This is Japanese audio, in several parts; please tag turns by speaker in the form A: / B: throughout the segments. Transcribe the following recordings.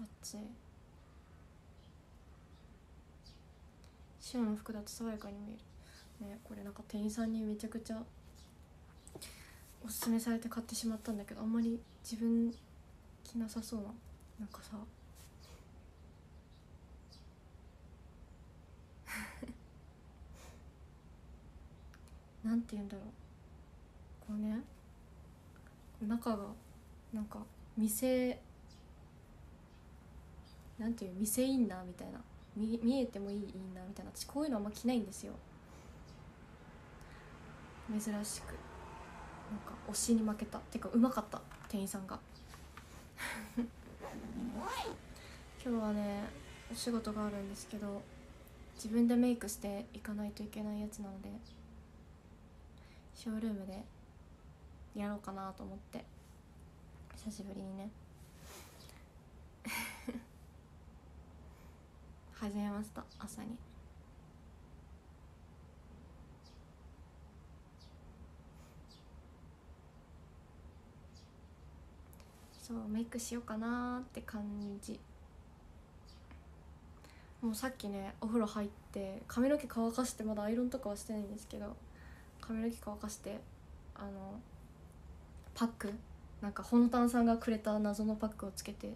A: あっち白の服だと爽やかに見える。ねこれなんか店員さんにめちゃくちゃおすすめされて買ってしまったんだけどあんまり自分着なさそうななんかさ。なんて言うんだろう。こうね中がなんか店なんていう店インナーみたいな。見見えてもいいインナーみたいな。私こういうのあんま着ないんですよ。珍しく。なんか推しに負けた。てかうまかった。店員さんが。今日はねお仕事があるんですけど自分でメイクしていかないといけないやつなのでショールームでやろうかなと思って。久しぶりにね。始めました朝に。そうメイクしようかなって感じ。もうさっきねお風呂入って髪の毛乾かしてまだアイロンとかはしてないんですけど髪の毛乾かしてあのパック。なんかほのたんさんがくれた謎のパックをつけて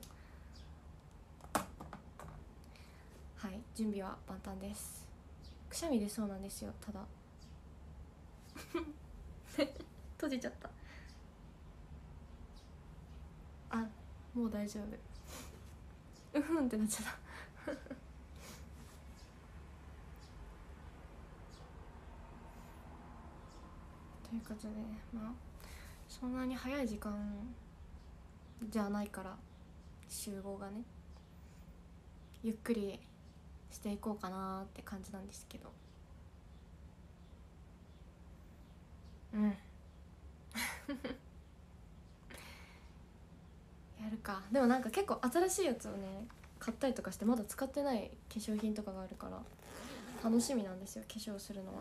A: はい準備は万端です。くしゃみ出そうなんですよただ。閉じちゃった。あもう大丈夫。うふんってなっちゃった。ということでまあそんなに早い時間じゃないから集合がねゆっくりしていこうかなって感じなんですけど。うん。やるか。でもなんか結構新しいやつをね買ったりとかしてまだ使ってない化粧品とかがあるから楽しみなんですよ化粧するのは。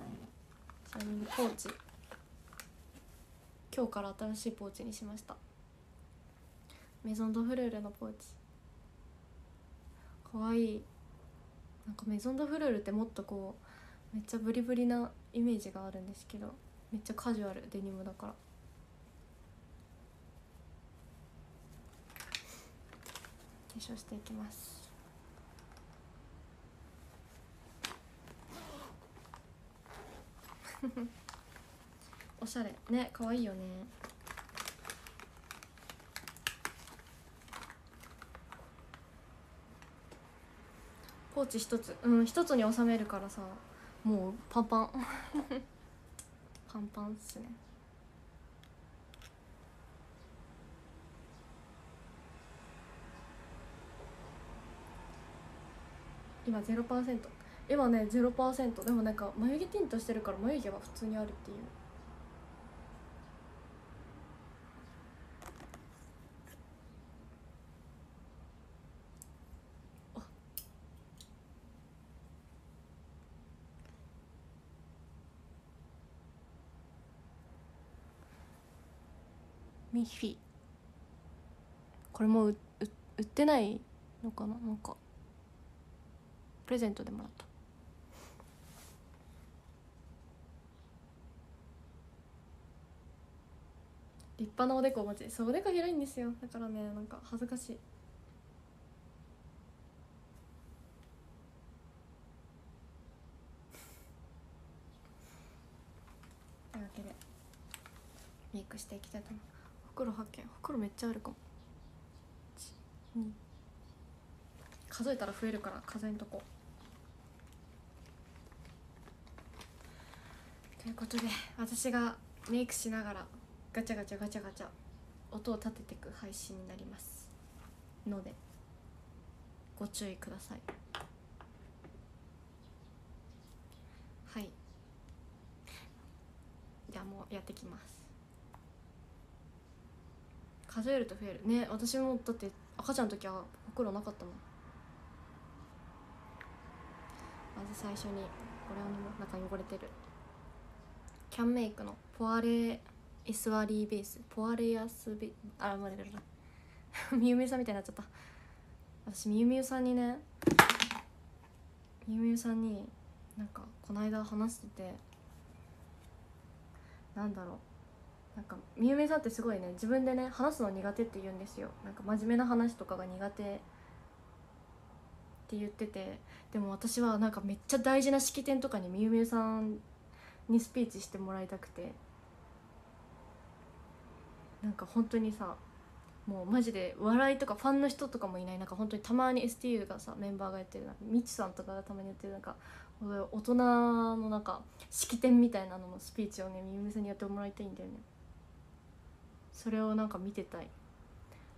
A: ちなみにポーチ。今日から新しいポーチにしました。メゾンドフルールのポーチ。かわいい。なんかメゾンドフルールってもっとこうめっちゃブリブリなイメージがあるんですけどめっちゃカジュアルデニムだから。化粧していきます。おしゃれ。ね可愛いよね。ポーチ一つ。うん一つに収めるからさもうパンパン。パンパンっすね。今0%今ね0%でもなんか眉毛ティントしてるから眉毛は普通にあるっていう。ミフィこれもう売ってないのかな？なんか。プレゼントでもらった。立派なおでこお持ちそうおでこ広いんですよ。だからねなんか恥ずかしい。というわけでメイクしていきたいと思うほくろ発見。ほくろめっちゃあるかも。数えたら増えるから数えんとこ。ということで私がメイクしながらガチャガチャガチャガチャ音を立てていく配信になりますのでご注意ください。はい。じゃあもうやってきます。数えると増える。ね私もだって赤ちゃんの時はほくろなかったもん。まず最初にこれは中汚れてる。キャンメイクのポアレエスワリーベース。ポアレアスベあまれるな。みゆめさんみたいになっちゃった。私みゆみゆさんにねみゆみゆさんになんかこの間話しててなんだろう。なんかみゆみさんってすごいね自分でね話すの苦手って言うんですよ。なんか真面目な話とかが苦手って言ってて。でも私はなんかめっちゃ大事な式典とかにみゆみゆさんにスピーチしてもらいたくて。なんか本当にさもうマジで笑いとかファンの人とかもいない。なんか本当にたまに STU がさメンバーがやってる。なみちさんとかがたまにやってる。なんか大人のなんか式典みたいなののスピーチをねみゆみゆさんにやってもらいたいんだよね。それをなんか見てたい。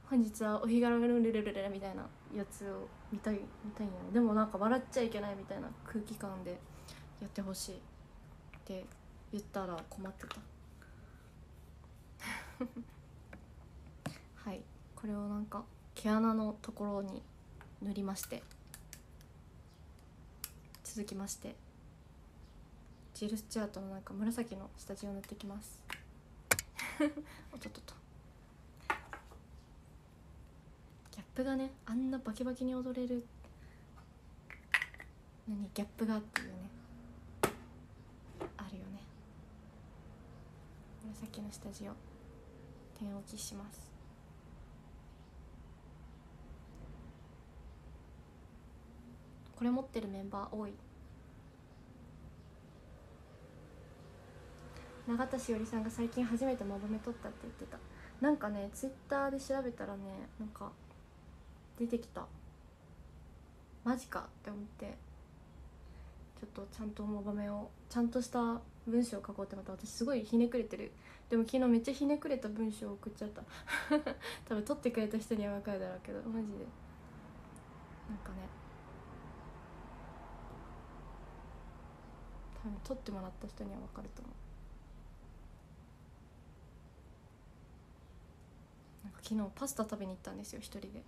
A: 本日はお日柄がルルルルルみたいなやつを見たい見たいんよねでもなんか笑っちゃいけないみたいな空気感でやってほしいって言ったら困ってた。はい。これをなんか毛穴のところに塗りまして。続きまして。ジル・スチュアートのなんか紫の下地を塗ってきます。おっとっとっと。ギャップがねあんなバキバキに踊れる。のにギャップがっていうね。あるよね。紫の下地を点置きします。これ持ってるメンバー多い。永田しおりさんが最近初めてまとめ撮ったって言ってた。なんかねツイッターで調べたらねなんか出てきた。マジかって思って。ちょっとちゃんとモバメをちゃんとした文章を書こうってまた私すごいひねくれてる。でも昨日めっちゃひねくれた文章を送っちゃった。多分撮ってくれた人には分かるだろうけどマジで。なんかね。多分撮ってもらった人には分かると思うなんか昨日パスタ食べに行ったんですよ一人で。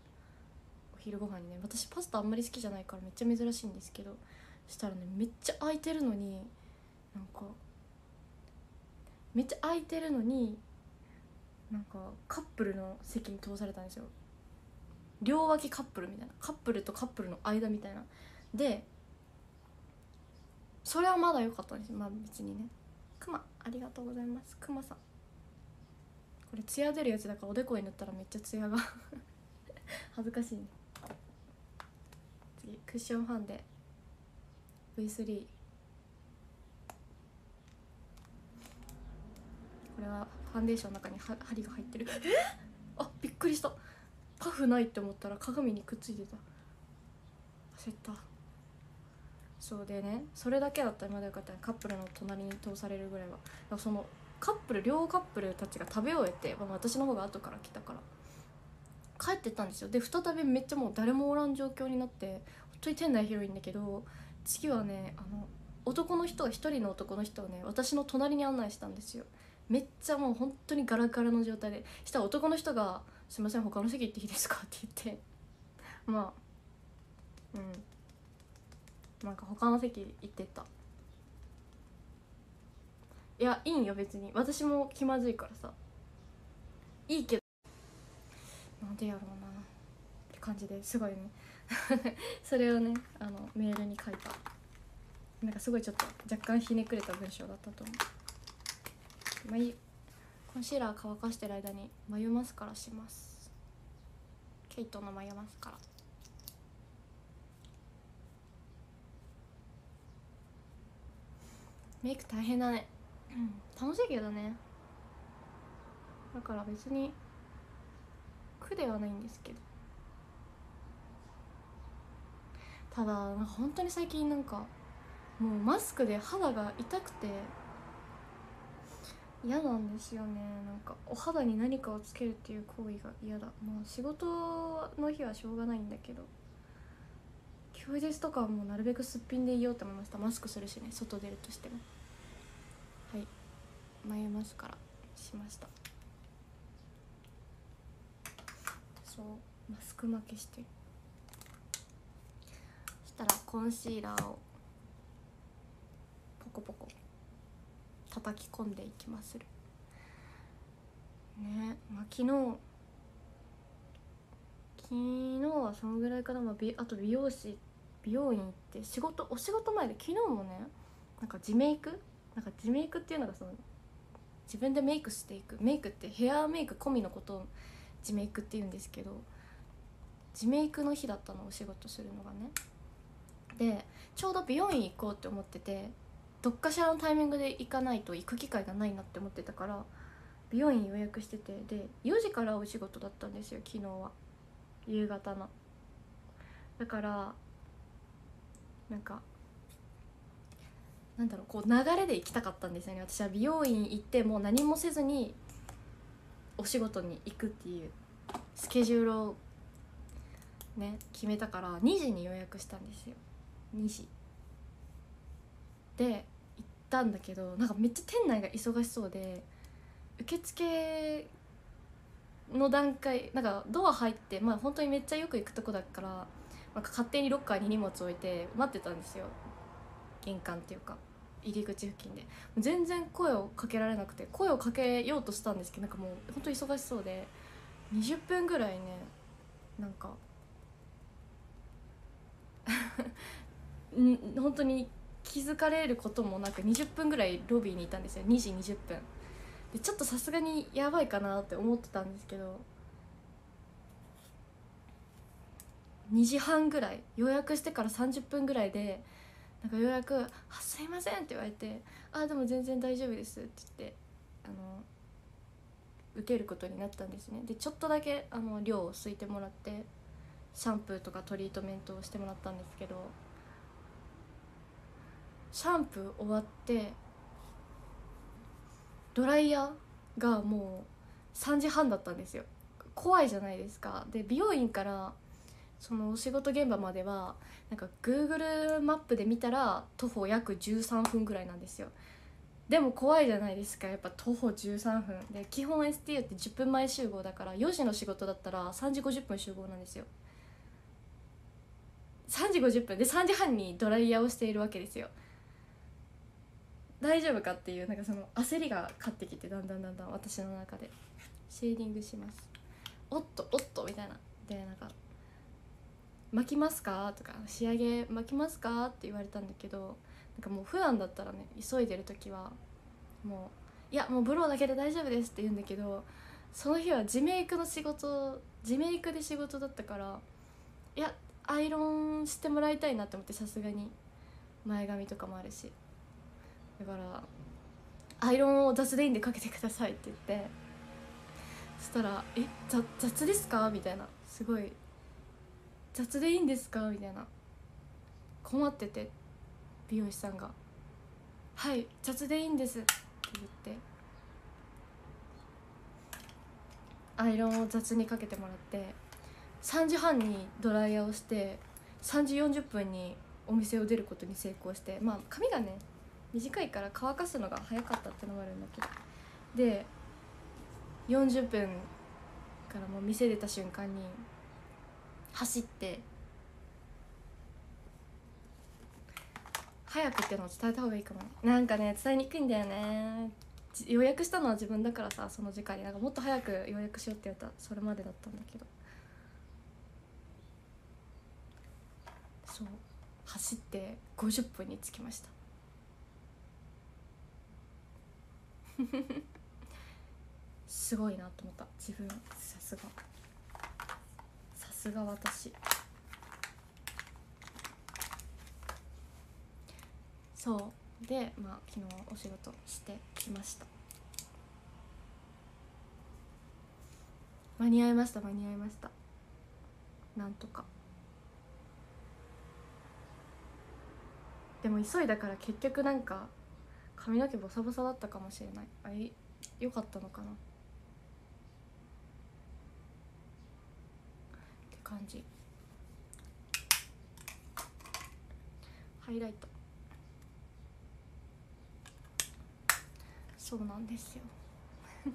A: お昼ご飯にね。私パスタあんまり好きじゃないからめっちゃ珍しいんですけどしたらねめっちゃ空いてるのになんかめっちゃ空いてるのになんかカップルの席に通されたんですよ。両脇カップルみたいな。カップルとカップルの間みたいな。でそれはまだ良かったんですよ。まあ別にね。クマありがとうございます。クマさん。これツヤ出るやつだからおでこに塗ったらめっちゃツヤが 恥ずかしいね。次クッションファンデ。V3 これはファンデーションの中には針が入ってる。あびっくりした。パフないって思ったら鏡にくっついてた。焦った。そうでねそれだけだったらまだよかったね。カップルの隣に通されるぐらいは。そのカップル両カップルたちが食べ終えて、まあ、私の方が後から来たから帰ってったんですよ。で再びめっちゃもう誰もおらん状況になって本当に店内広いんだけど次はねあの男の人が一人の男の人をね私の隣に案内したんですよ。めっちゃもう本当にガラガラの状態で。したら男の人が「すいません他の席行っていいですか?」って言ってまあうん。なんか他の席行ってった。いやいいんよ別に。私も気まずいからさ。いいけど。なんでやろうな。って感じですごいね。それをねあのメールに書いた。なんかすごいちょっと若干ひねくれた文章だったと思う。まあいい。コンシーラー乾かしてる間に眉マスカラします。ケイトの眉マスカラ。メイク大変だね。楽しいけどね。だから別に苦ではないんですけど。ただなんか本当に最近なんかもうマスクで肌が痛くて嫌なんですよね。なんかお肌に何かをつけるっていう行為が嫌だ。まあ仕事の日はしょうがないんだけど。休日とかはもうなるべくすっぴんでいようと思いました。マスクするしね。外出るとしても。眉マスカラしました。そうマスク負けしてそしたらコンシーラーをポコポコ叩き込んでいきまする。ねまあ昨日昨日はそのぐらいかな、まあ、あと美容師美容院行って仕事お仕事前で昨日もねなんか自メイク？なんか自メイクっていうのがその自分でメイクしていくメイクってヘアメイク込みのことを自メイクって言うんですけど自メイクの日だったのお仕事するのがね。でちょうど美容院行こうって思っててどっかしらのタイミングで行かないと行く機会がないなって思ってたから美容院予約しててで4時からお仕事だったんですよ昨日は。夕方の。だからなんかなんだろうこう流れで行きたかったんですよね。私は美容院行ってもう何もせずにお仕事に行くっていうスケジュールをね決めたから2時に予約したんですよ。2時。で行ったんだけどなんかめっちゃ店内が忙しそうで受付の段階なんかドア入ってまあ本当にめっちゃよく行くとこだからなんか勝手にロッカーに荷物置いて待ってたんですよ。玄関っていうか入り口付近で。全然声をかけられなくて声をかけようとしたんですけどなんかもう本当忙しそうで20分ぐらいねなんかん 本当に気づかれることもなく20分ぐらいロビーにいたんですよ。2時20分。でちょっとさすがにやばいかなって思ってたんですけど2時半ぐらい予約してから30分ぐらいでなんかようやく「あすいません」って言われて「あでも全然大丈夫です」って言ってあの受けることになったんですね。でちょっとだけあの量をすいてもらってシャンプーとかトリートメントをしてもらったんですけどシャンプー終わってドライヤーがもう3時半だったんですよ。怖いじゃないですか。で美容院からそのお仕事現場まではなんか Google マップで見たら徒歩約13分ぐらいなんですよ。でも怖いじゃないですか。やっぱ徒歩13分。で基本 STU って10分前集合だから4時の仕事だったら3時50分集合なんですよ。3時50分。で3時半にドライヤーをしているわけですよ。大丈夫かっていうなんかその焦りが勝ってきてだんだんだんだん私の中で。シェーディングします。おっとおっとみたいな。でなんか巻きますか?」とか「仕上げ巻きますか?」って言われたんだけどなんかもう普段だったらね急いでる時はもう「いやもうブローだけで大丈夫です」って言うんだけどその日は自メイクの仕事自メイクで仕事だったからいやアイロンしてもらいたいなって思ってさすがに前髪とかもあるしだから「アイロンを雑でいいんでかけてください」って言ってそしたら「え雑ですか?」みたいなすごい雑でいいんですか?」みたいな。困ってて美容師さんが「はい雑でいいんです」って言って。アイロンを雑にかけてもらって3時半にドライヤーをして3時40分にお店を出ることに成功してまあ髪がね短いから乾かすのが早かったってのもあるんだけど。で40分からもう店出た瞬間に走って。早くっていうのを伝えた方がいいかも。ねなんかね伝えにくいんだよね。予約したのは自分だからさその時間に。なんかもっと早く予約しようって言われたそれまでだったんだけど。そう。走って50分に着きました。すごいなと思った。自分さすが。すが私。そう。でまあ昨日お仕事してきました。間に合いました間に合いました。なんとか。でも急いだから結局なんか髪の毛ボサボサだったかもしれない。あれよかったのかな。感じ。ハイライト。そうなんですよ。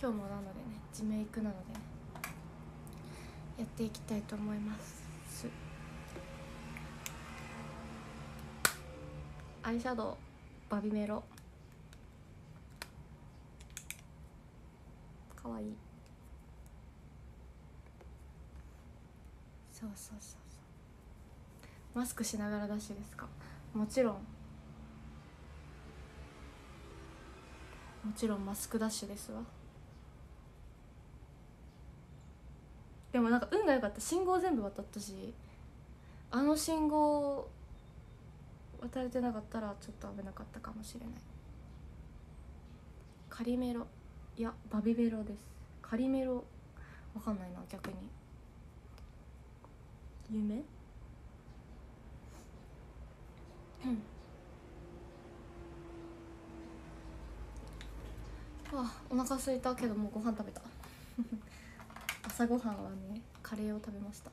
A: 今日もなのでね自メイクなのでねやっていきたいと思います。アイシャドウバビメロ。かわい。いそうそうそうそう。マスクしながらダッシュですか？もちろん。もちろんマスクダッシュですわ。でもなんか運が良かった。信号全部渡ったしあの信号渡れてなかったらちょっと危なかったかもしれない。カリメロ。いやバビベロです。カリメロ。わかんないな逆に。夢？うん。あお腹空いたけどもうご飯食べた。朝ごはんはねカレーを食べました。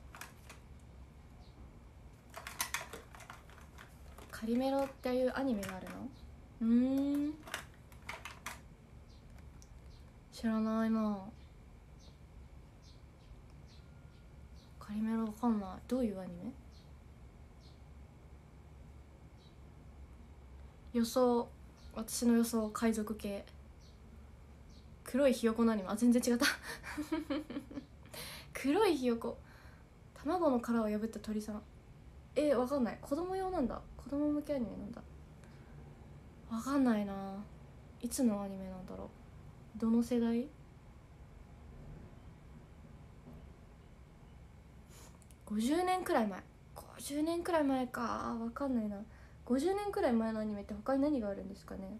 A: カリメロっていうアニメがあるの？うん。知らないな。カリメロわかんない。どういうアニメ？予想。私の予想海賊系。黒いひよこのアニメ？あ全然違った。黒いひよこ。卵の殻を破った鳥さん。えわかんない。子供用なんだ。子供向けアニメなんだ。わかんないな。いつのアニメなんだろう。どの世代？50年くらい前。50年くらい前か。わかんないな。50年くらい前のアニメって他に何があるんですかね？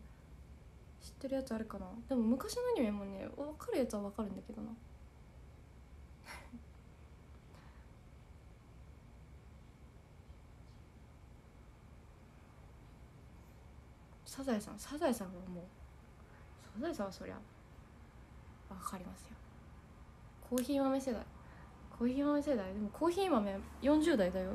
A: 知ってるやつあるかな？でも昔のアニメもね分かるやつは分かるんだけどな。サザエさんサザエさんはもう。サザエさんはそりゃ分かりますよ。コーヒー豆世代。コーヒー豆世代。でもコーヒー豆40代だよ。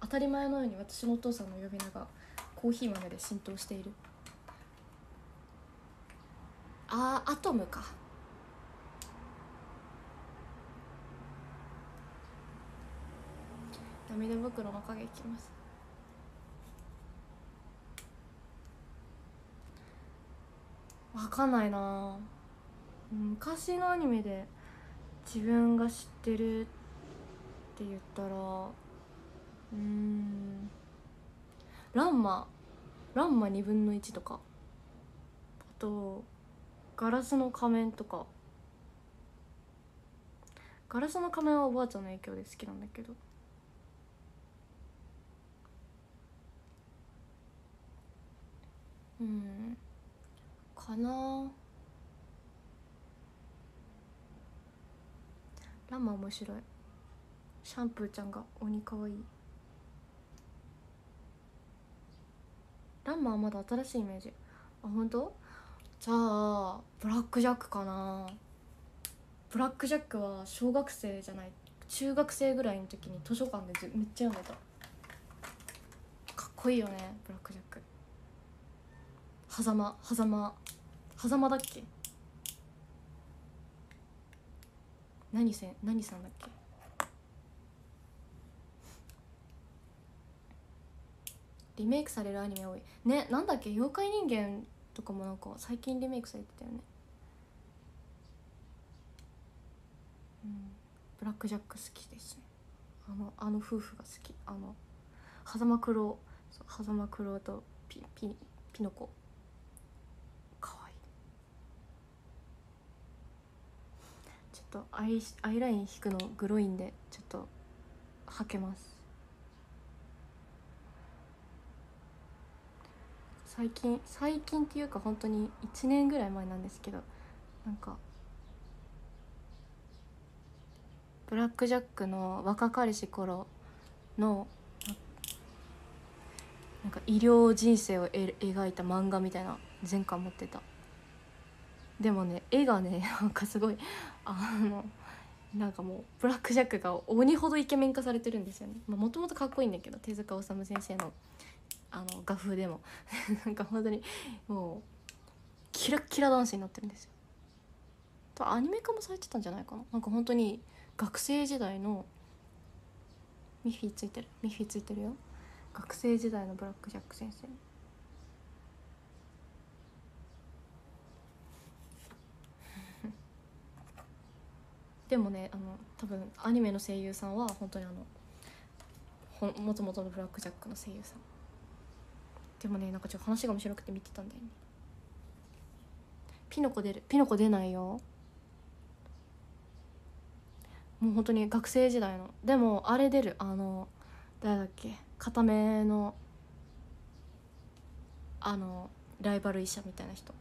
A: 当たり前のように私のお父さんの呼び名がコーヒー豆で浸透している。あーアトムか。涙袋の影いきますわかんないな。昔のアニメで自分が知ってるって言ったらうん。ランマ。ランマ2分の1とか。あとガラスの仮面とか。ガラスの仮面はおばあちゃんの影響で好きなんだけど。うん。かな。ラマ面白い。シャンプーちゃんが鬼かわい。いランマはまだ新しいイメージ。あ本当？じゃあブラック・ジャックかな。ブラック・ジャックは小学生じゃない。中学生ぐらいの時に図書館でめっちゃ読んでた。かっこいいよねブラック・ジャック。狭間狭間。狭間だっけ？何せ何さんだっけ？リメイクされるアニメ多い。ねなんだっけ？妖怪人間とかもなんか最近リメイクされてたよね。うん。ブラック・ジャック好きですね。あのあの夫婦が好き。あの狭間九郎狭間九郎とピピピノコかわいいちとアイアイライン引くのグロいんでちょっとはけます。最近最近っていうか本当に1年ぐらい前なんですけどなんかブラック・ジャックの若かりし頃のなんか医療人生をえ描いた漫画みたいな全巻持ってた。でもね絵がねなんかすごいあのなんかもうブラック・ジャックが鬼ほどイケメン化されてるんですよね。もともとかっこいいんだけど手塚治虫先生のあの画風でも。なんか本当にもうキラッキラ男子になってるんですよ。とアニメ化もされてたんじゃないかな。なんか本当に学生時代のミッフィーついてるミッフィーついてるよ。学生時代のブラック・ジャック先生。でもねあの多分アニメの声優さんは本当にあのほもともとのブラック・ジャックの声優さん。でもねなんかちょっと話が面白くて見てたんだよね。ピノコ出るピノコ出ないよ。もう本当に学生時代の。でもあれ出るあの誰だっけ固めのあのライバル医者みたいな人。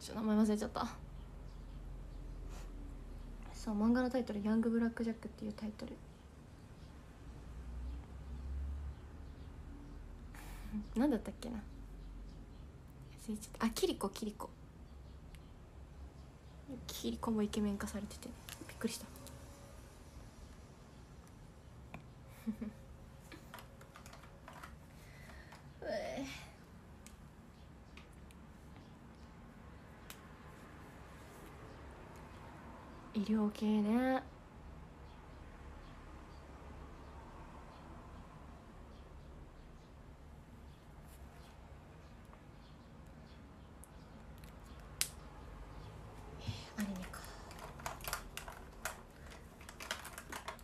A: ちょっと名前忘れちゃった。そう漫画のタイトル「ヤング・ブラック・ジャック」っていうタイトル。何だったっけな？忘れちゃった。あキリコキリコ。キリコもイケメン化されててびっくりした。う え医療系ね。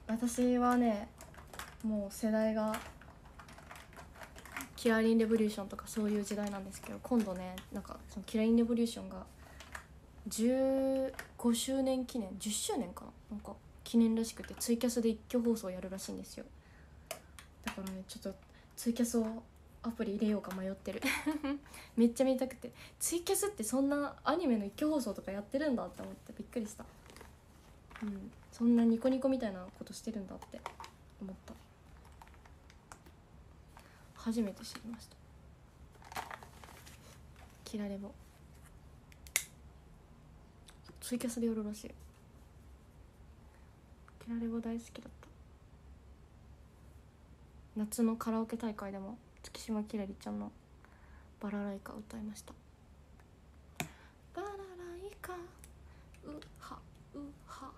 A: 私はねもう世代がキラリン・レボリューションとかそういう時代なんですけど今度ねなんかそのキラリン・レボリューションが15周年記念10周年かな？なんか記念らしくてツイキャスで一挙放送やるらしいんですよ。だからねちょっとツイキャスをアプリ入れようか迷ってる。めっちゃ見たくて。ツイキャスってそんなアニメの一挙放送とかやってるんだって思ってびっくりした。うん。そんなニコニコみたいなことしてるんだって思った。初めて知りました。キラレボツイキャスでやるらしいキラレボ大好きだった。夏のカラオケ大会でも月島きらりちゃんの「バラライカ」歌いました。バラライカうはうは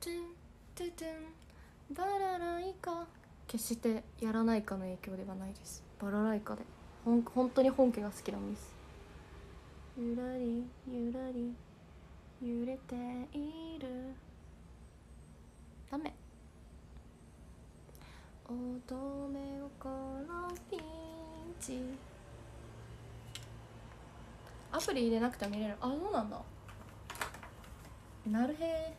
A: トゥントゥトゥン。バラライカ。決してやらないかの影響ではないです。バラライカで。ほん本当に本家が好きなんです。ゆらりゆらり。揺れている。ダメ。乙女心ピンチ。アプリ入れなくても見れる。あそうなんだ。なるへ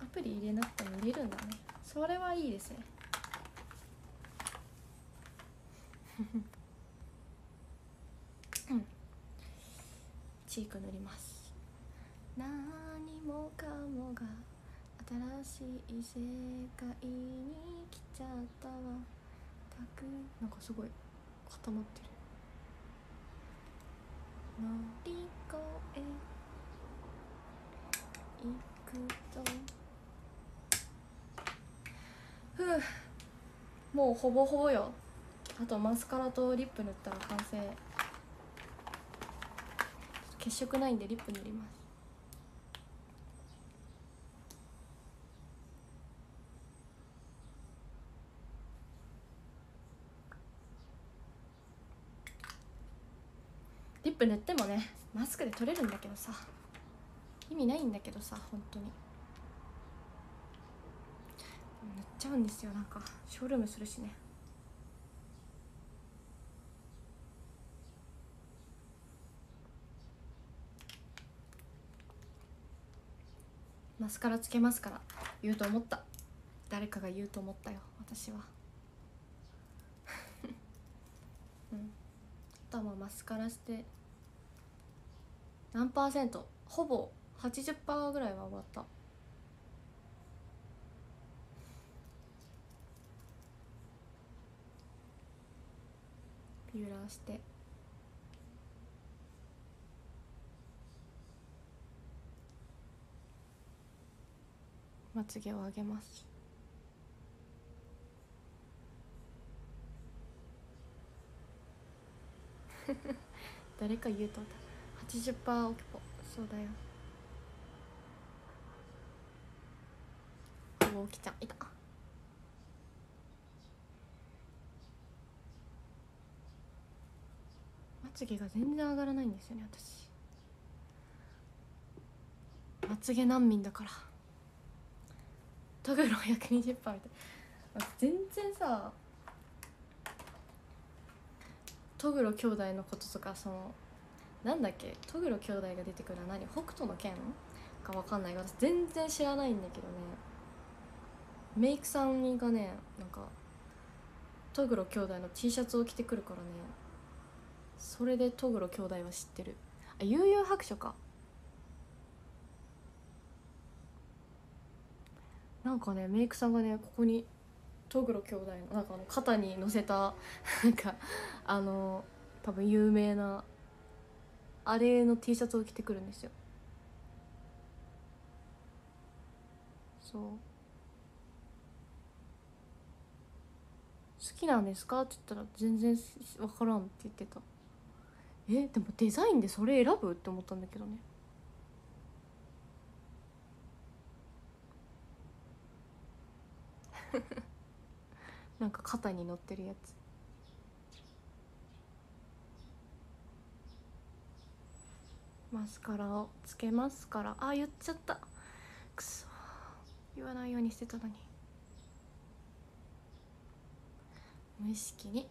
A: アプリ入れなくても見れるんだね。それはいいですねうんチーク塗ります。何もかもが新しい世界に来ちゃったわ。たくなんかすごい固まってる。乗り越え行くと。ふう。もうほぼほぼよ。あとマスカラとリップ塗ったら完成血色ないんでリップ塗ります。リップ塗ってもねマスクで取れるんだけどさ。意味ないんだけどさ本当に。塗っちゃうんですよなんか。ショールームするしね。マスカラつけますから言うと思った。誰かが言うと思ったよ私は。うん。あとはマスカラして何パーセント？ほぼ80%ぐらいは終わった。ビューラーして。まつげを上げます。誰か言うとった。80%オケポそうだよ。おおきちゃんいた。まつげが全然上がらないんですよね私。まつげ難民だから。トグロ120%みたいな。全然さトグロ兄弟のこととかそのなんだっけ？トグロ兄弟が出てくるのは何？北斗の拳か分かんない私全然知らないんだけどね。メイクさんがねなんかトグロ兄弟の T シャツを着てくるからね。それでトグロ兄弟は知ってる。あ悠々白書か。なんかねメイクさんがねここにトグロ兄弟のなんかあの肩に乗せた なんかあの多分有名なあれの T シャツを着てくるんですよ。そう。好きなんですか？って言ったら全然分からんって言ってた。えでもデザインでそれ選ぶ？って思ったんだけどね。なんか肩に乗ってるやつ。マスカラをつけますから。あ言っちゃった。くそ。言わないようにしてたのに。無意識に。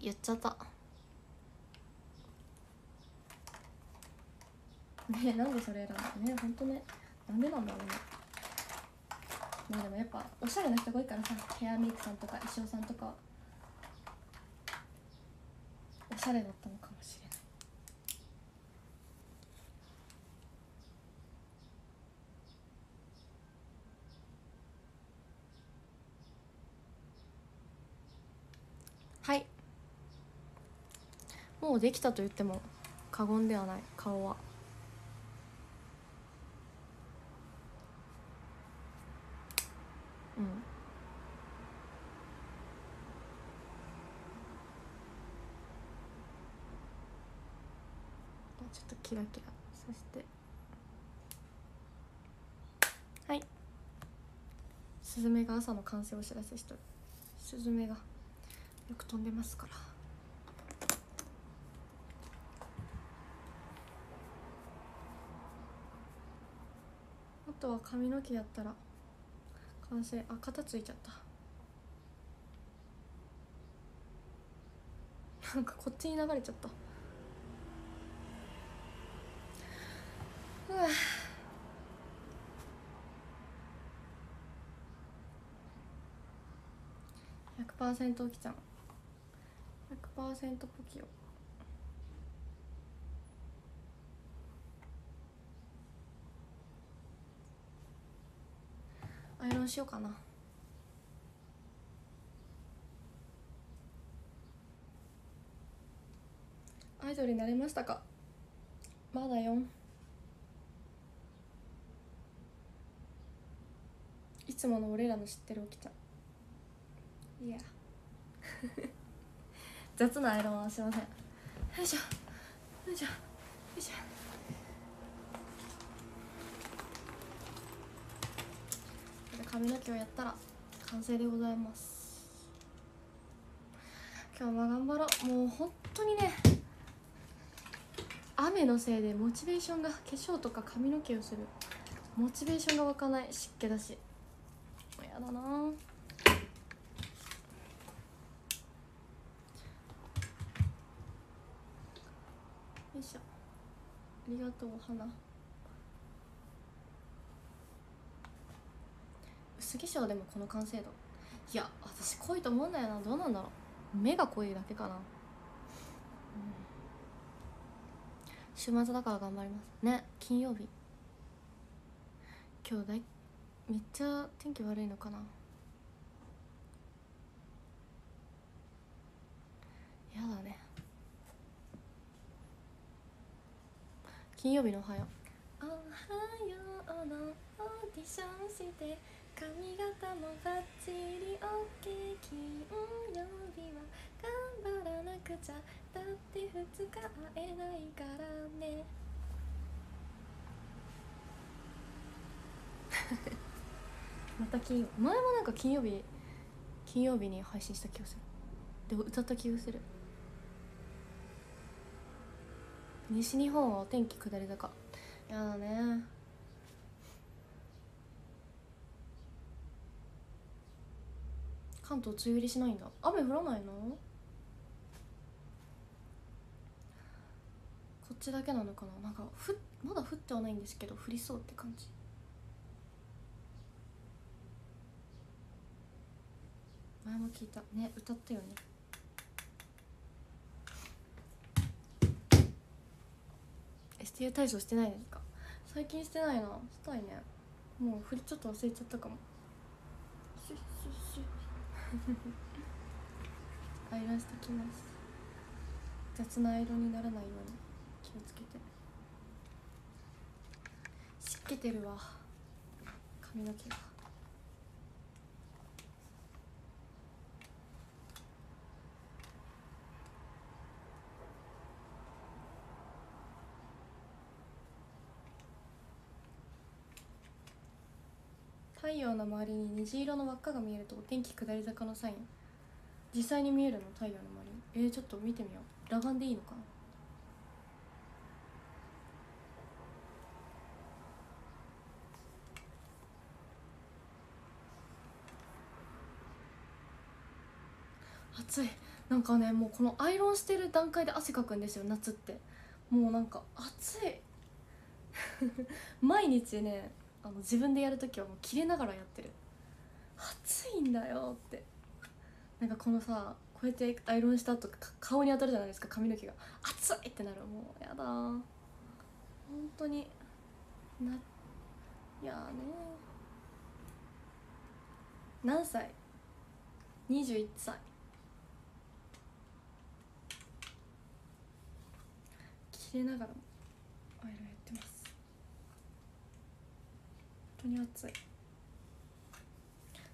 A: 言っちゃった。ねなんでそれ選んだね本当ね。なんでなんだろうね。まあでもやっぱおしゃれな人が多いからさヘアメイクさんとか衣装さんとかおしゃれだったのかもしれない。はい。もうできたと言っても過言ではない顔はうんちょっとキラキラ。させて。はい。スズメが朝の完成をお知らせしとる。スズメが。よく飛んでますから。あとは髪の毛やったら。完成。あ肩ついちゃった。なんかこっちに流れちゃったうわ100%起きちゃう100%ポキよ。アイロンしようかな。アイドルになれましたか？まだよ。いつもの俺らの知ってるおきちゃん。いや。雑なアイロンはしません。よいしょ。よいしょ。よいしょ。髪の毛をやったら完成でございます。今日も頑張ろう。もう本当にね雨のせいでモチベーションが化粧とか髪の毛をするモチベーションが湧かない湿気だし。やだなよいしょありがとう花。薄化粧でもこの完成度。いや私濃いと思うんだよな。どうなんだろう。目が濃いだけかな、うん、週末だから頑張ります。ね金曜日。今日だいめっちゃ天気悪いのかな。やだね。金曜日のおはよう。おはようのオーディションして髪型もバッチリ OK 金曜日は頑張らなくちゃだって2日会えないからね。また金曜前もなんか金曜日金曜日に配信した気がする。で歌った気がする西日本はお天気下り坂。やだね。関東梅雨入りしないんだ。雨降らないの？こっちだけなのかな？なんかふまだ降ってはないんですけど降りそうって感じ。前も聞いた。ね歌ったよね。STU 対処してないですか？最近してないな。したいね。もう振りちょっと忘れちゃったかも。シュッシュッシュッアイロンしてきます。雑なアイロンにならないように。気をつけて。湿気てるわ。髪の毛が太陽の周りに虹色の輪っかが見えるとお天気下り坂のサイン。実際に見えるの太陽の周り。えー、ちょっと見てみよう。裸眼でいいのかな？暑い。なんかねもうこのアイロンしてる段階で汗かくんですよ夏って。もうなんか暑い。毎日ねあの自分でやる時はもう切れながらやってる暑いんだよって。なんかこのさこうやってアイロンした後顔に当たるじゃないですか髪の毛が熱いってなる。もうやだ。本当に。ないやね。何歳 ?21 歳。切れながらもアイロンやってます当に暑い。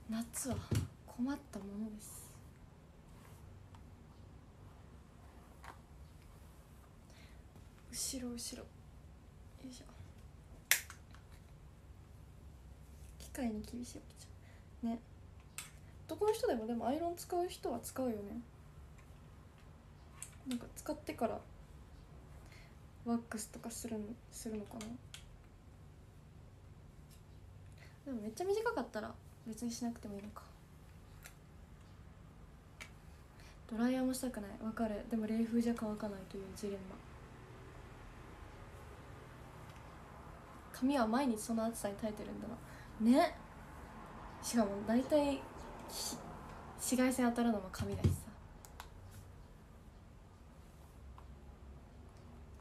A: 夏は困ったものです。後ろ後ろ。よいしょ。機械に厳しいわけじゃん。ね。男の人でもでもアイロン使う人は使うよね。なんか使ってからワックスとかするするのかな。でもめっちゃ短かったら別にしなくてもいいのか。ドライヤーもしたくない。わかる。でも冷風じゃ乾かないというジレンマ。髪は毎日その暑さに耐えてるんだな。ね。しかも大体紫外線当たるのも髪だしさ。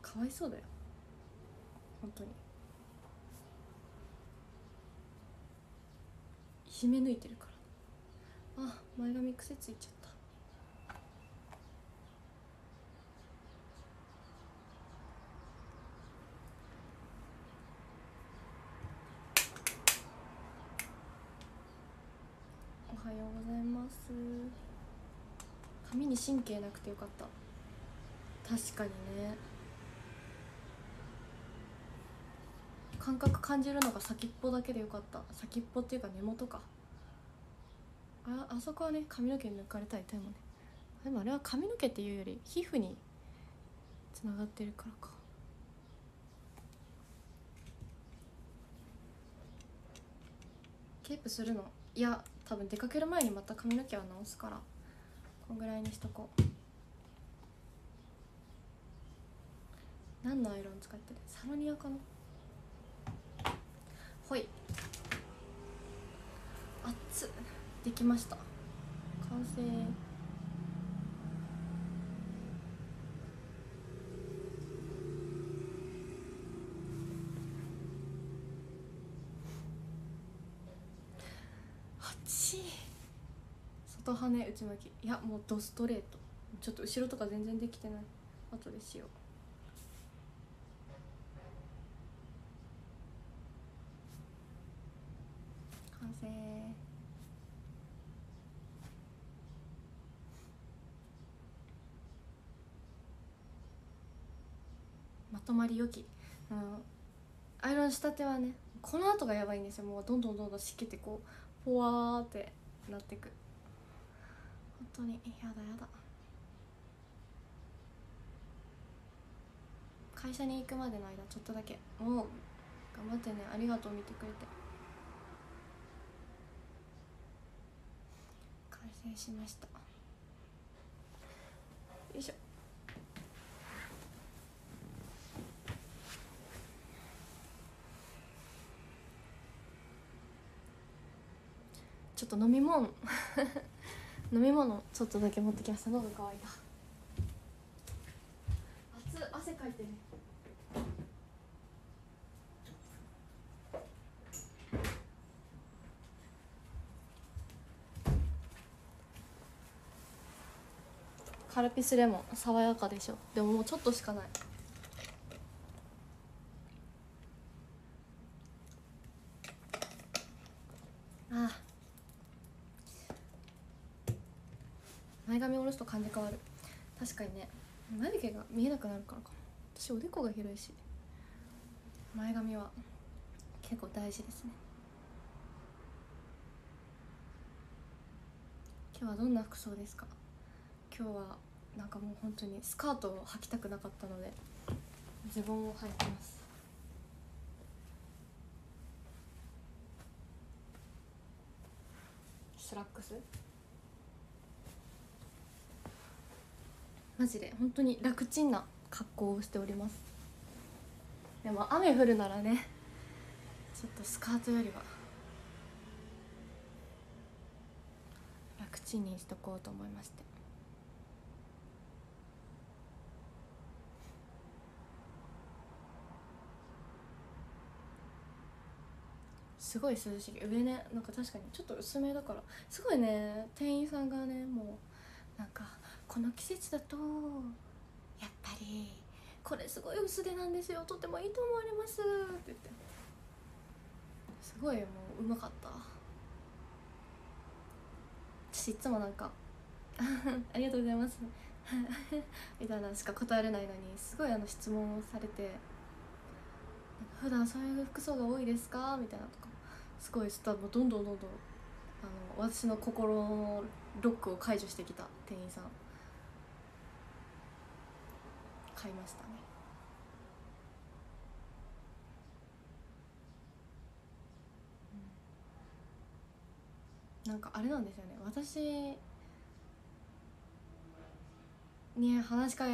A: かわいそうだよ。本当に。締め抜いてるから。あ前髪癖ついちゃった。おはようございます。髪に神経なくてよかった。確かにね。感覚感じるのが先っぽだけでよかった。先っぽっていうか根元か。ああそこはね髪の毛抜かれたい。たいもね。でもあれは髪の毛っていうより皮膚につながってるからか。ケープするの？いや多分出かける前にまた髪の毛は直すから。こんぐらいにしとこう。何のアイロン使ってる？サロニアかな？ほい。熱っ。できました。完成。熱い。外羽内巻き。いやもうドストレート。ちょっと後ろとか全然できてない。後でしよう完成まとまりよき、うん、アイロンしたてはねこの後がやばいんですよ。もうどんどんどんどん湿気てこうポワーってなってく。本当にやだやだ。会社に行くまでの間ちょっとだけ。もう頑張ってねありがとう見てくれて。完成しました。よいしょ。ょっと飲み物。飲み物ちょっとだけ持ってきました。喉乾いた。熱汗かいてる。カルピスレモン爽やかでしょ。でももうちょっとしかないあ前髪下ろすと感じ変わる。確かにね。眉毛が見えなくなるからか。も私おでこが広いし。前髪は結構大事ですね。今日はどんな服装ですか？今日はなんかもう本当にスカートを履きたくなかったのでズボンを履いてます。スラックス？マジで本当に楽ちんな格好をしております。でも雨降るならねちょっとスカートよりは楽ちんにしとこうと思いまして。すごい涼しい。上ねなんか確かにちょっと薄めだから。すごいね店員さんがねもうなんかこの季節だとやっぱりこれすごい薄手なんですよ。とてもいいと思われます。って言って。すごいもううまかった。私いつもなんか ありがとうございます。みたいなしか答えれないのにすごいあの質問をされて「普段そういう服装が多いですか?」みたいなとかすごいスタもうどんどんどんどんあの私の心のロックを解除してきた店員さん。買いましたね。なんかあれなんですよね。私に話しか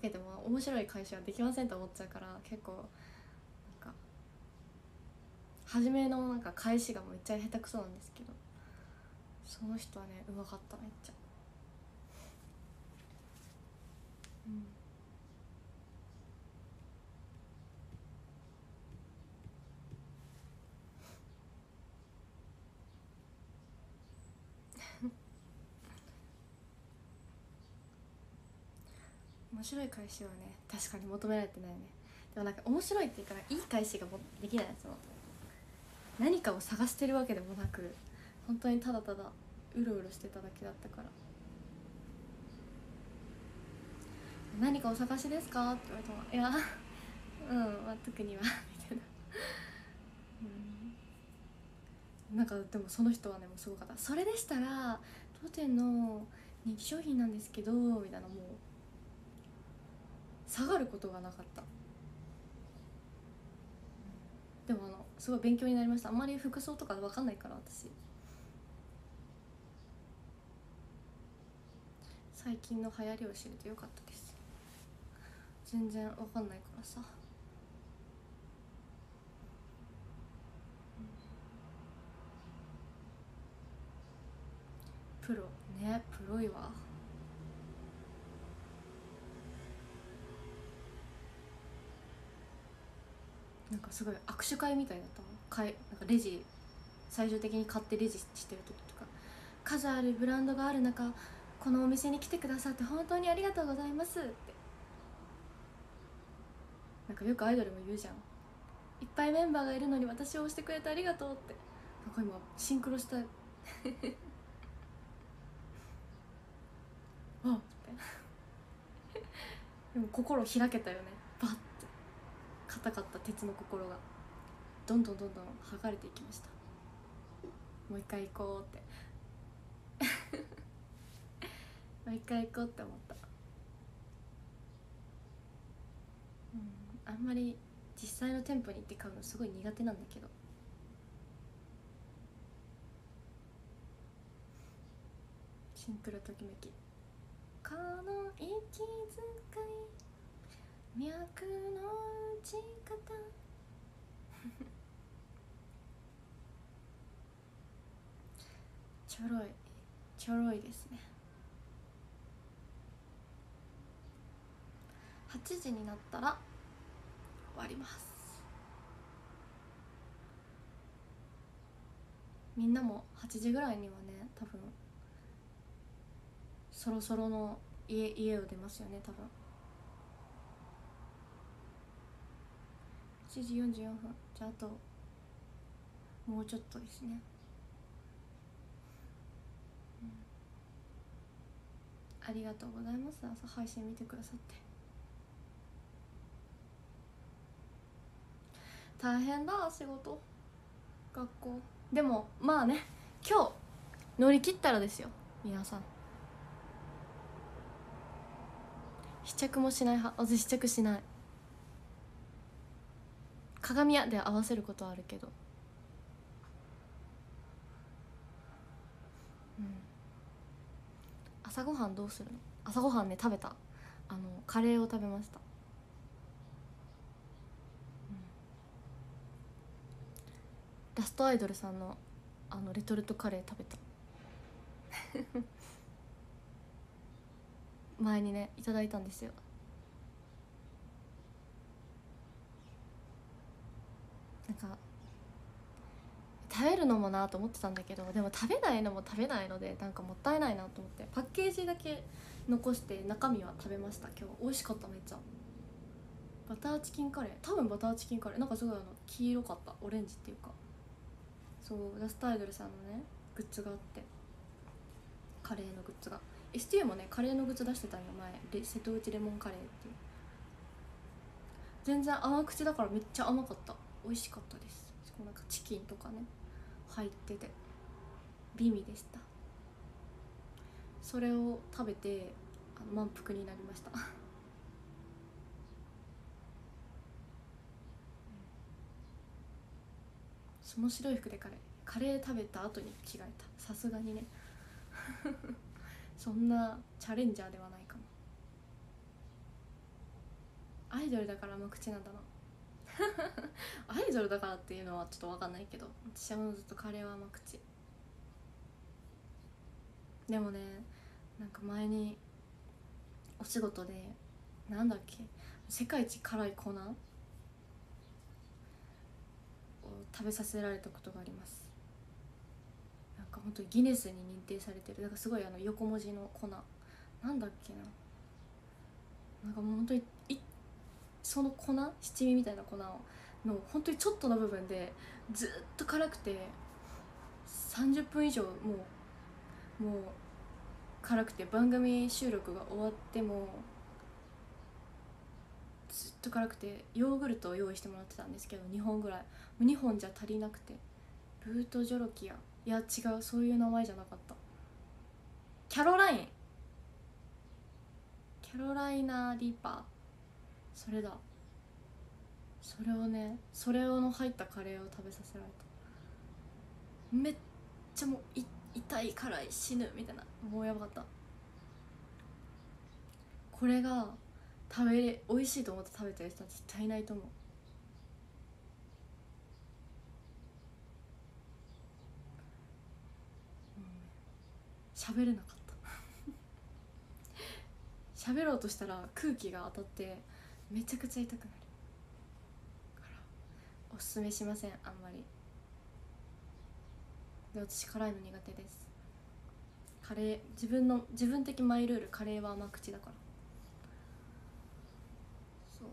A: けても面白い会社はできませんと思っちゃうから結構なんか初めのなんか返しがめっちゃ下手くそなんですけどその人はねうまかっためっちゃ。うん面白い返しはね確かに求められてないね。でもなんか面白いっていうからいい返しができないその何かを探してるわけでもなく本当にただただうろうろしてただけだったから「何かお探しですか?」って言われても「いやうん、まあ、特には」みたいな。うん。なんかでもその人はねもうすごかった「それでしたら当店の人気商品なんですけど」みたいなもう下がることがなかった。でもあのすごい勉強になりました。あんまり服装とか分かんないから私。最近の流行りを知れてよかったです。全然分かんないからさ。プロ。ねプロいわ。なんかすごい握手会みたいだったの。かいなんかレジ最終的に買ってレジしてる時とか数あるブランドがある中このお店に来てくださって本当にありがとうございますって。なんかよくアイドルも言うじゃん。いっぱいメンバーがいるのに私を押してくれてありがとうって。なんか今シンクロした。あみたいな。でも心開けたよねバッて硬かった鉄の心がどんどんどんどん剥がれていきました。もう一回行こうって。もう一回行こうって思った。うんあんまり実際の店舗に行って買うのすごい苦手なんだけど。シンクロときめき。この息遣い。脈の打ち方。ちょろいちょろいですね。8時になったら終わります。みんなも8時ぐらいにはね多分そろそろの家家を出ますよね多分。7時44分。じゃああともうちょっとですね、うん、ありがとうございます。朝配信見てくださって。大変だ仕事。学校。でもまあね。今日乗り切ったらですよ。皆さん。試着もしない派私試着しない。鏡屋で合わせることはあるけど。うん。朝ごはんどうするの？朝ごはんね食べた。あのカレーを食べました。ラストアイドルさんのあのレトルトカレー食べた。前にねいただいたんですよなんか食べるのもなと思ってたんだけどでも食べないのも食べないのでなんかもったいないなと思ってパッケージだけ残して中身は食べました今日。美味しかっためっちゃ。バターチキンカレー。多分バターチキンカレー。なんかすごいあの黄色かった。オレンジっていうか。そうラストアイドルさんのねグッズがあって。カレーのグッズが。STU もねカレーのグッズ出してたんよ前。瀬戸内レモンカレーっていう。全然甘口だからめっちゃ甘かった。美味しかったです。しかもなんかチキンとかね入ってて美味でした。それを食べて満腹になりました。その白い服でカレーカレー食べた後に着替えた。さすがにね。そんなチャレンジャーではないかも。アイドルだから無口なんだな。アイドルだからっていうのはちょっと分かんないけど私はもうずっとカレーは甘口。でもねなんか前にお仕事でなんだっけ世界一辛い粉を食べさせられたことがあります。なんか本当にギネスに認定されてる。だかすごいあの横文字の粉。なんだっけな。なんかもう本当にいその粉七味みたいな粉の本当にちょっとの部分でずっと辛くて30分以上もうもう辛くて番組収録が終わってもずっと辛くてヨーグルトを用意してもらってたんですけど2本ぐらい。2本じゃ足りなくてブートジョロキア。いや違うそういう名前じゃなかった。キャロライン。キャロライナ・リーパー。それだ。それをねそれをの入ったカレーを食べさせられた。めっちゃもう痛い辛い死ぬみたいな。もうやばかった。これが食べれ美味しいと思って食べてる人は絶対いないと思う。喋れなかった。喋ろうとしたら空気が当たってめちゃくちゃ痛くなる。からおすすめしませんあんまり。で私辛いの苦手です。カレー自分の自分的マイルールカレーは甘口だから。そう。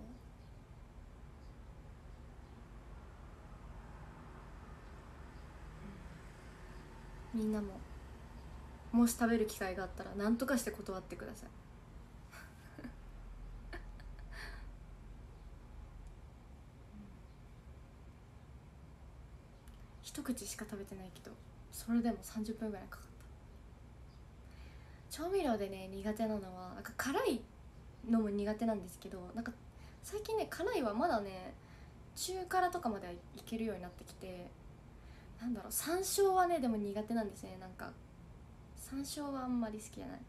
A: みんなももし食べる機会があったら何とかして断ってください一口しか食べてないけどそれでも30分ぐらいかかった。調味料でね苦手なのはなんか辛いのも苦手なんですけどなんか最近ね辛いはまだね中辛とかまではいけるようになってきてなんだろう山椒はねでも苦手なんですね。なんか山椒はあんまり好きじゃない。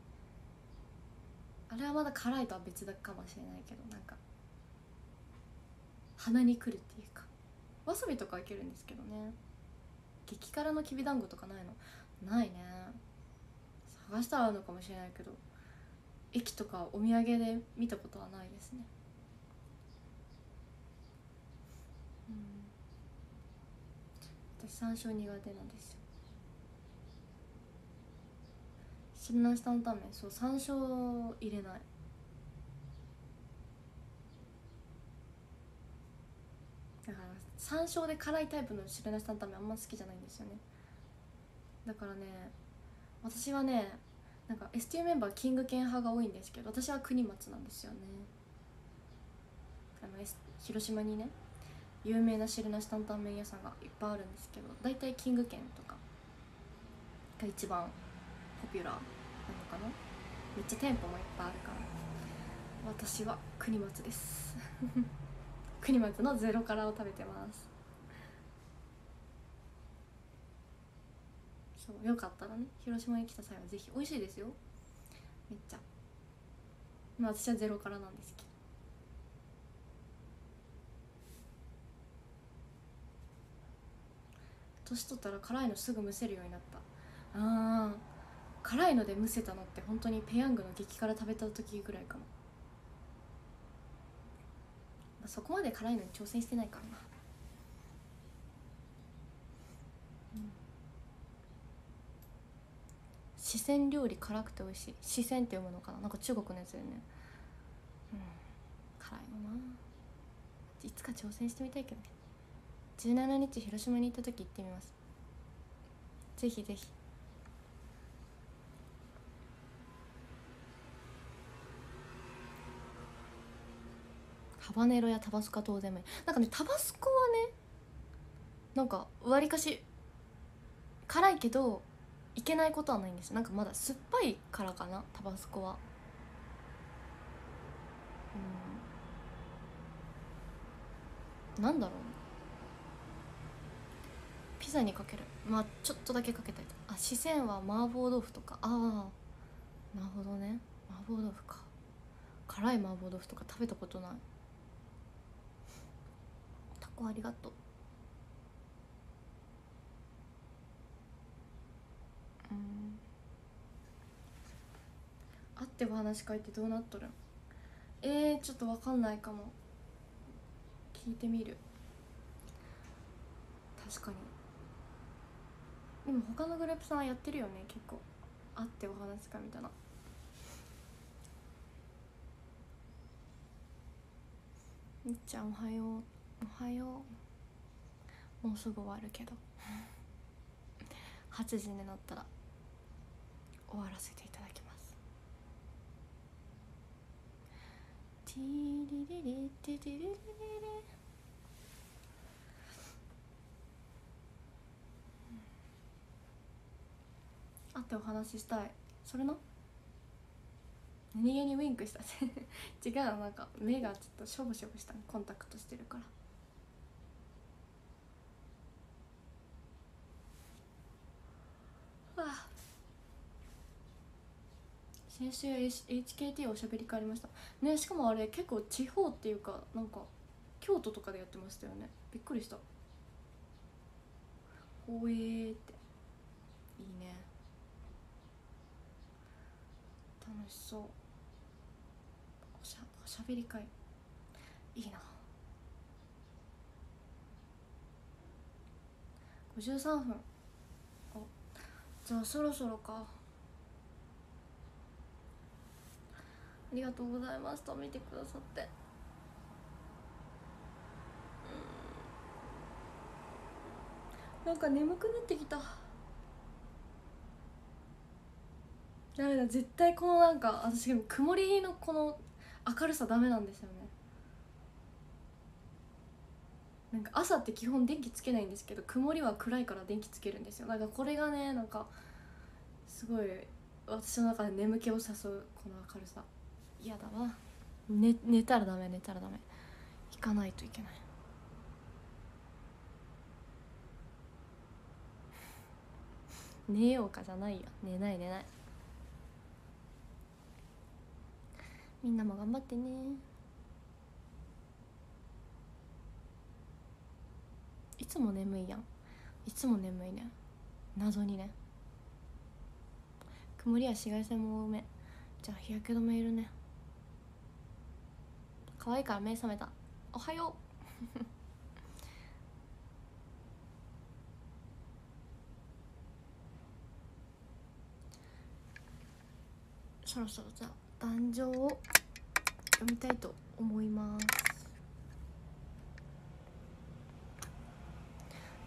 A: あれはまだ辛いとは別だかもしれないけどなんか鼻にくるっていうか。わさびとかいけるんですけどね。激辛のきびだんごとかないの？ないね。探したらあるのかもしれないけど駅とかお土産で見たことはないですね。うん。私山椒苦手なんですよ。汁なし担々麺そう山椒入れないだから山椒で辛いタイプの汁なし担々麺あんま好きじゃないんですよね。だからね私はねなんか STU メンバーキング犬派が多いんですけど私は国松なんですよね。あの、S、広島にね有名な汁なし担々麺屋さんがいっぱいあるんですけど大体キング犬とかが一番ポピュラーなのかな。めっちゃ店舗もいっぱいあるから私は国松です。国松のゼロ辛を食べてます。そうよかったらね広島に来た際はぜひ美味しいですよ。めっちゃ。まあ私はゼロ辛なんですけど。年取ったら辛いのすぐ蒸せるようになった。あー辛いので蒸せたのって本当にペヤングの激辛食べた時ぐらいかも。そこまで辛いのに挑戦してないからな。四川料理辛くて美味しい。四川って読むのかな？なんか中国のやつだよね。うん。辛いのな。いつか挑戦してみたいけどね。17日広島に行った時行ってみます。ぜひぜひ。バネロやタバスコは当然ない。なんかねタバスコはねなんかわりかし辛いけどいけないことはないんですなんかまだ酸っぱいからかなタバスコは。うん。なんだろうピザにかける。まあちょっとだけかけたりと。あ四川は麻婆豆腐とか。ああなるほどね。麻婆豆腐か。辛い麻婆豆腐とか食べたことない。コありがとう。うん。会ってお話し会ってどうなっとるん？えー、ちょっとわかんないかも。聞いてみる。確かに。でも他のグループさんはやってるよね結構。会ってお話し会みたいな。みっちゃんおはよう。おはよう。もうすぐ終わるけど。8時になったら。終わらせていただきます。ティリリリティリリリリリ。会ってお話ししたい。それな何気にウインクした。違う。なんか目がちょっとしょぼしょぼした。コンタクトしてるからあ先週 HKT おしゃべり会ありました。ねしかもあれ結構地方っていうかなんか京都とかでやってましたよね。びっくりした。ほえーって。いいね。楽しそう。おしゃおしゃべり会。いいな。53分。あじゃあそろそろか。りがとうございました見てくださって。なんか眠くなってきた。ダメだ絶対このなんか私でも曇りのこの明るさダメなんですよね。なんか朝って基本電気つけないんですけど曇りは暗いから電気つけるんですよ。だかこれがねなんかすごい私の中で眠気を誘うこの明るさ。嫌だわ寝寝たらダメ寝たらダメ。行かないといけない。寝ようかじゃないよ。寝ない寝ない。みんなも頑張ってね。いつも眠いやん。いつも眠いね。謎にね。曇りや紫外線も多め。じゃあ日焼け止めいるね。可愛いから目覚めた。おはよう。そろそろじゃあ壇上を読みたいと思います。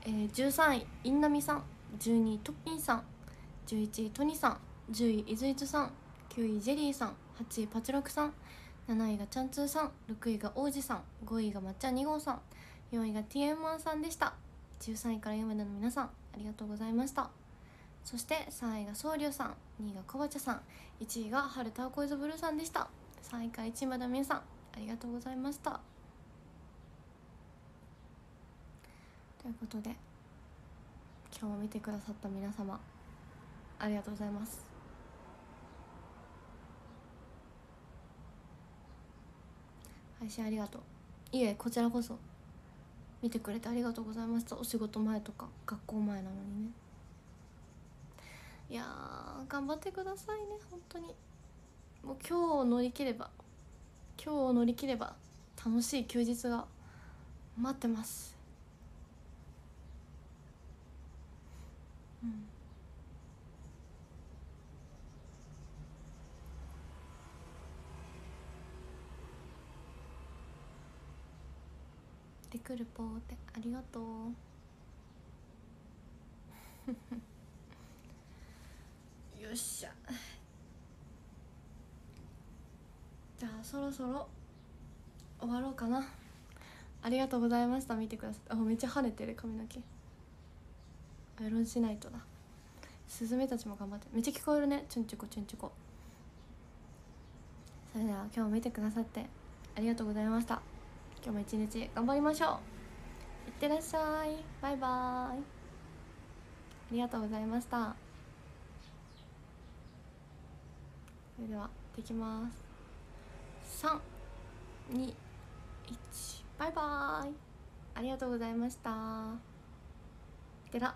A: えー、13位インナミさん。12位トッピンさん。11位トニさん。10位イズイズさん。9位ジェリーさん。8位パチロクさん。7位がチャンツーさん6位が王子さん5位が抹茶2号さん4位が TM1 さんでした。13位から4位までの皆さんありがとうございました。そして3位が宗龍さん2位が小鉢さん1位が春ターコイズブルーさんでした。3位から1位までの皆さんありがとうございました。ということで今日も見てくださった皆様ありがとうございます。配信ありがとう。いえこちらこそ。見てくれてありがとうございましたお仕事前とか学校前なのにね。いや頑張ってくださいね本当に。もう今日を乗り切れば今日を乗り切れば楽しい休日が待ってます。うん。でくるぽーってありがとう。よっしゃ。じゃあそろそろ終わろうかな。ありがとうございました。見てくださってあめっちゃ跳ねてる髪の毛。アイロンしないとだスズメたちも頑張って。めっちゃ聞こえるね。チュンチュコチュンチュコ。それでは今日見てくださってありがとうございました。今日も一日頑張りましょう。いってらっしゃい。バイバーイ。ありがとうございました。それではできます。321バイバーイ。ありがとうございました。てら